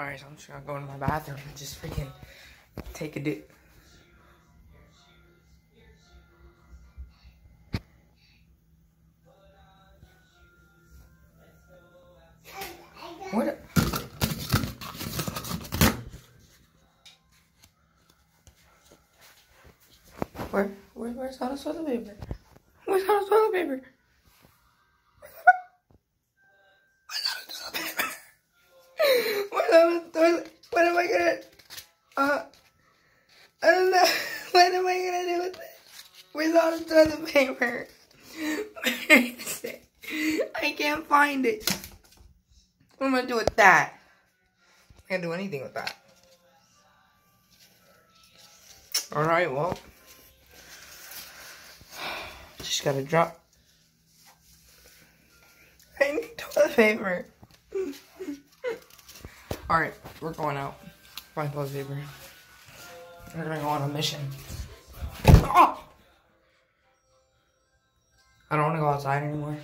Alright, so I'm just gonna go in my bathroom and just freaking take a dip. What? Where, where, where's all the toilet paper? Where's all the toilet paper? Where's all the toilet paper? Where's all the toilet? What am I gonna? Uh, I don't know. What am I gonna do with this? Where's the toilet paper? Where is it? I can't find it. What am I gonna do with that? I can't do anything with that. Alright, well. Just gotta drop. I need toilet paper. Alright, we're going out. Find toilet paper. We're gonna go on a mission. Oh! I don't wanna go outside anymore.